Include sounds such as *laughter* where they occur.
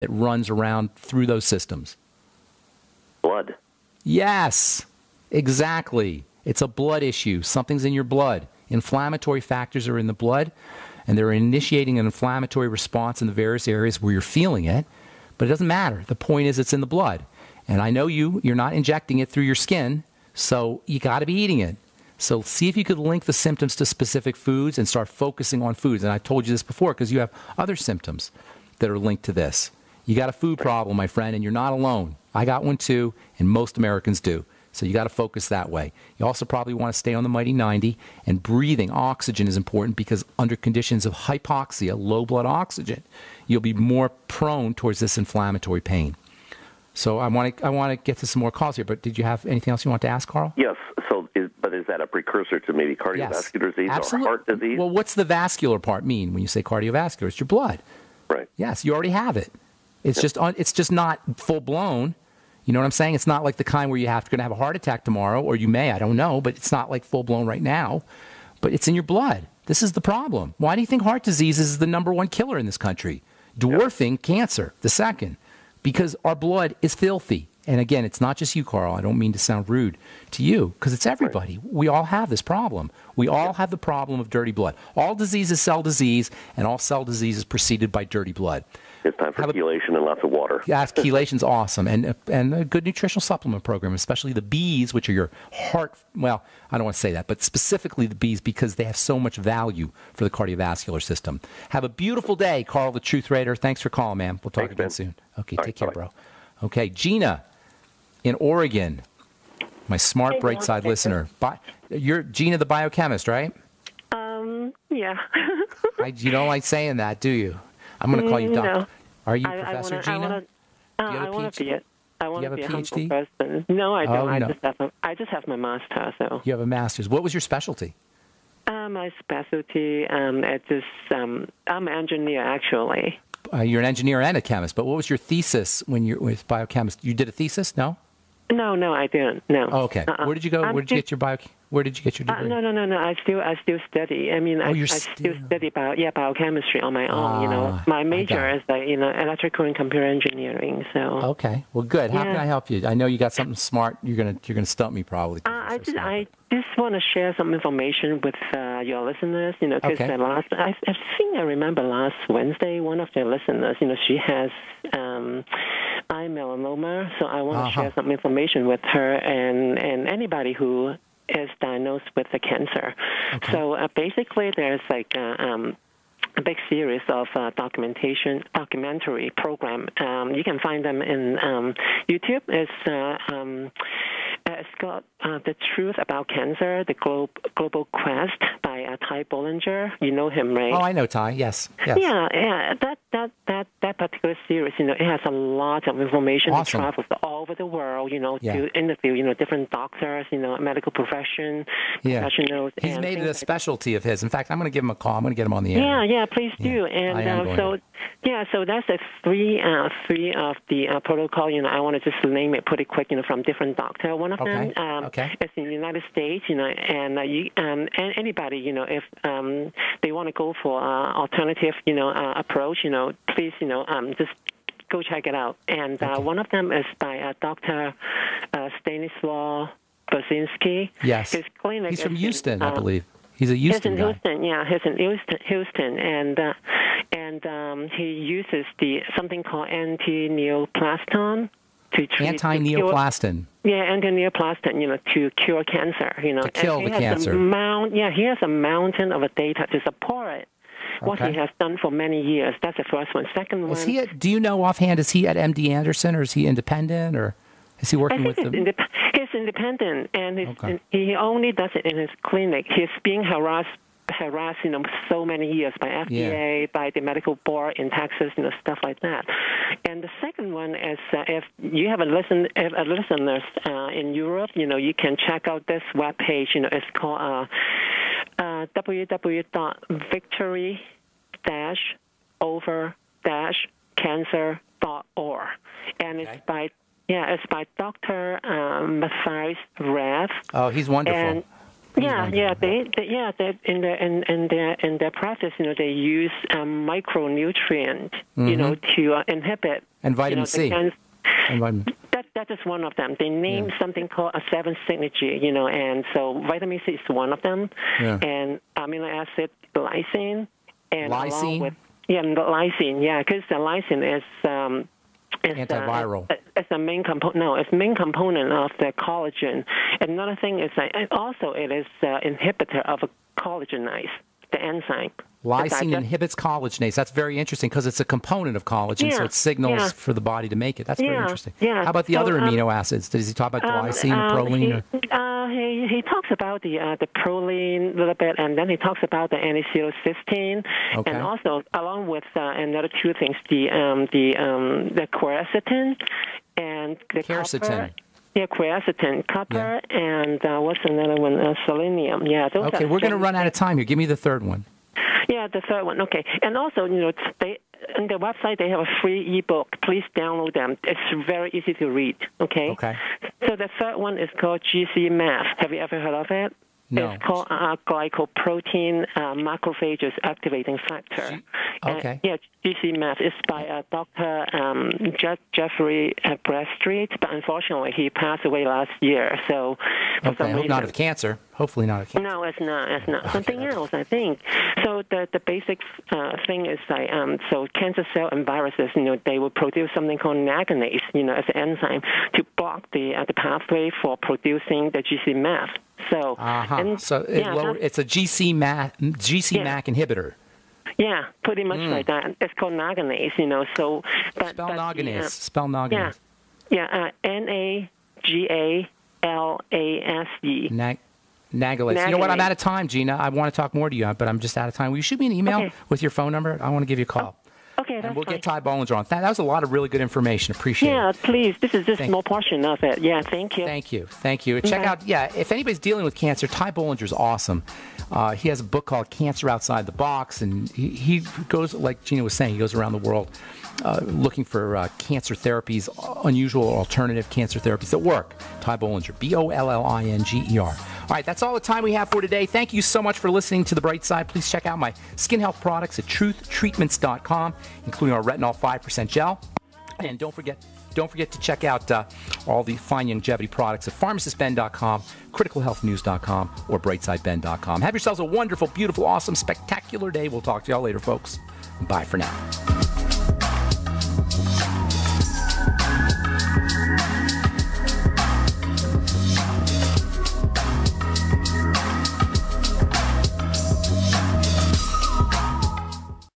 that runs around through those systems? Blood. Yes, exactly. It's a blood issue. Something's in your blood. Inflammatory factors are in the blood, and they're initiating an inflammatory response in the various areas where you're feeling it. But it doesn't matter. The point is, it's in the blood. And I know you, you're not injecting it through your skin, so you got to be eating it. So see if you could link the symptoms to specific foods and start focusing on foods. And I told you this before because you have other symptoms that are linked to this. You got a food problem, my friend, and you're not alone. I got one too, and most Americans do. So you got to focus that way. You also probably want to stay on the Mighty 90 and breathing. Oxygen is important because under conditions of hypoxia, low blood oxygen, you'll be more prone towards this inflammatory pain. So I want to I want to get to some more calls here, but did you have anything else you want to ask, Carl? Yes. So, is, but is that a precursor to maybe cardiovascular yes. disease Absolutely. or heart disease? Well, what's the vascular part mean when you say cardiovascular? It's your blood. Right. Yes, you already have it. It's just it's just not full blown. You know what I'm saying? It's not like the kind where you have to going to have a heart attack tomorrow, or you may. I don't know, but it's not like full blown right now. But it's in your blood. This is the problem. Why do you think heart disease is the number one killer in this country? Dwarfing cancer, the second, because our blood is filthy. And again, it's not just you, Carl. I don't mean to sound rude to you, because it's everybody. We all have this problem. We all have the problem of dirty blood. All disease is cell disease, and all cell disease is preceded by dirty blood. It's time for chelation and lots of water. *laughs* Yes, chelation's awesome, and and a good nutritional supplement program, especially the B's, which are your heart. Well, I don't want to say that, but specifically the B's because they have so much value for the cardiovascular system. Have a beautiful day, Carl, the Truth Raider. Thanks for calling, man. We'll talk Thanks, again Ben. soon. Okay, All take right, care, bro. Okay, Gina, in Oregon, my smart, Hey, bright side listener. Bi- you're Gina, the biochemist, right? Um, yeah. *laughs* I, you don't like saying that, do you? I'm going to call you Mm, Doc. no. Are you I, Professor I wanna, Gina? I wanna, uh, you a I want to be a, I want to a be a humble PhD? person. No, I Oh, don't. I no. just have a, I just have my master. So You have a master's. What was your specialty? uh, my specialty um, is just um, I'm an engineer actually. Uh, you're an engineer and a chemist, but what was your thesis when you're with biochemist? You did a thesis? No. No, no, I didn't. No. Oh, okay. Uh-uh. Where did you go? I'm Where did you just- get your bio? Where did you get your Uh, degree? no, no, no, no. I still, I still study. I mean, I, Oh, you're I still- still study bio, yeah, biochemistry on my own. you know, Ah, my major is like you know electrical and computer engineering. So Okay. Well, good. How can I help you? I know you got something smart. You're gonna you're gonna stump me probably. Uh, I so just smart. I just want to share some information with uh, your listeners. You know, because Okay. last I, I think I remember last Wednesday one of the listeners. You know, she has um, eye melanoma, so I want to Uh-huh. share some information with her and and anybody who is diagnosed with the cancer. So uh, basically, there's like. Uh, um, a big series of uh, documentation, documentary program. Um, you can find them in um, YouTube. It's uh, it's got uh, the truth about cancer, the Glo- global quest by uh, Ty Bollinger. You know him, right? Oh, I know Ty. Yes. Yes. Yeah, yeah. That that that that particular series, you know, it has a lot of information. Awesome. Travels all over the world, you know, Yeah. to interview, you know, different doctors, you know, medical profession Yeah. professionals. He's made it a like specialty of his. In fact, I'm going to give him a call. I'm going to get him on the air. yeah, yeah, please do. I And am uh, going so. Yeah, so that's the three, uh, three of the uh, protocol. You know, I want to just name it pretty quick. You know, from different doctor. One of Okay, them um, okay. is in the United States. You know, and uh, you, um, and anybody, you know, if um, they want to go for uh, alternative, you know, uh, approach, you know, please, you know, um, just go check it out. And uh, one of them is by uh, Dr. Uh, Stanislaw Burzynski. Yes. His clinic He's from is in, Houston, I uh, believe. He's a He's Houston in guy. Houston, yeah, he's in Houston, Houston, and uh, and um, he uses the something called anti-neoplaston to treat Anti-neoplaston. yeah, anti-neoplaston, you know, to cure cancer, you know, To kill and he the has cancer. A mount, yeah, he has a mountain of a data to support it. What Okay. he has done for many years. That's the first one. Second Is one. he? At, do you know offhand? Is he at MD Anderson or is he independent or is he I working think with he's, the? indep- he's independent, and he's, Okay. he only does it in his clinic. He's being harassed, harassed, you know, so many years by FDA, by the medical board in Texas, you know, stuff like that. And the second one is uh, if you have a listen, if a listeners uh, in Europe, you know, you can check out this web page. You know, it's called uh, uh, www.victory dash over dash cancer.org. And it's Okay. by yeah, it's by Dr. Um, Matthias Rath. Oh, he's wonderful. And Yeah, yeah, they, they yeah, they, in their in, in their in their practice, you know, they use um, micronutrient, mm-hmm. you know, mm-hmm. to uh, inhibit and vitamin you know, C. And vitamin. That that is one of them. They name yeah. something called a seven signature, you know, and so vitamin C is one of them, yeah. and amino acid lysine, and lysine. along with yeah, lysine, yeah, because the lysine is um, it's antiviral. Uh, it's a main component. No, it's main component of the collagen. Another thing is that also it is uh, inhibitor of a collagenase, the enzyme. Lysine inhibits collagenase. That's very interesting because it's a component of collagen, yeah, so it signals yeah. for the body to make it. That's yeah, very interesting. Yeah. How about the so, other um, amino acids? Does he talk about um, glycine, um, proline? He, uh, he, he talks about the uh, the proline a little bit, and then he talks about the N-acetylcysteine, okay. and also along with uh, another two things, the um, the um, the quercetin and the quercetin. Copper. Yeah, quercetin, copper, yeah. and uh, what's another one? Uh, selenium. Yeah. Those okay, we're going to run out of time here. Give me the third one. Yeah, the third one. Okay, and also, you know, they on their website they have a free ebook. Please download them. It's very easy to read. Okay. Okay. So the third one is called GcMAF. Have you ever heard of it? No. It's called uh, glycoprotein uh, macrophages activating factor. Okay. Uh, yeah, GcMAF. It's by uh, Dr. Um, Je- Jeffrey uh, Bradstreet, but unfortunately he passed away last year. So for okay, some reason, not of cancer. Hopefully not of cancer. No, it's not. It's not. Okay, Something else, I think. So the the basic uh, thing is like um, so cancer cell and viruses, you know, they will produce something called nagalase, you know, as an enzyme to block the uh, the pathway for producing the GcMAF. So, uh-huh. and, so it yeah, lower, it's a GC GC yeah. MAC inhibitor. Yeah, pretty much mm. like that. It's called nagalase, you know. So, but, spell but, nagalase. Yeah, spell nagalase. Yeah, yeah. Uh, N A G A L A S E. Nag- Nagalase. You know what? I'm out of time, Gina. I want to talk more to you, but I'm just out of time. Will you shoot me an email okay. with your phone number? I want to give you a call. Okay, that's and we'll fine. get Ty Bollinger on. That, that was a lot of really good information. Appreciate yeah, it. Yeah, please. This is just thank small portion of it. Yeah, thank you. Thank you. Thank you. Check out, yeah, if anybody's dealing with cancer, Ty Bollinger's awesome. Uh, he has a book called Cancer Outside the Box, and he, he goes, like Gina was saying, he goes around the world uh, looking for uh, cancer therapies, unusual or alternative cancer therapies that work. Ty Bollinger, B O L L I N G E R. All right, that's all the time we have for today. Thank you so much for listening to The Bright Side. Please check out my skin health products at truthtreatments.com, including our retinol 5% gel. And don't forget don't forget to check out uh, all the fine longevity products at pharmacistben.com, criticalhealthnews.com, or brightsideben.com. Have yourselves a wonderful, beautiful, awesome, spectacular day. We'll talk to y'all later, folks. Bye for now.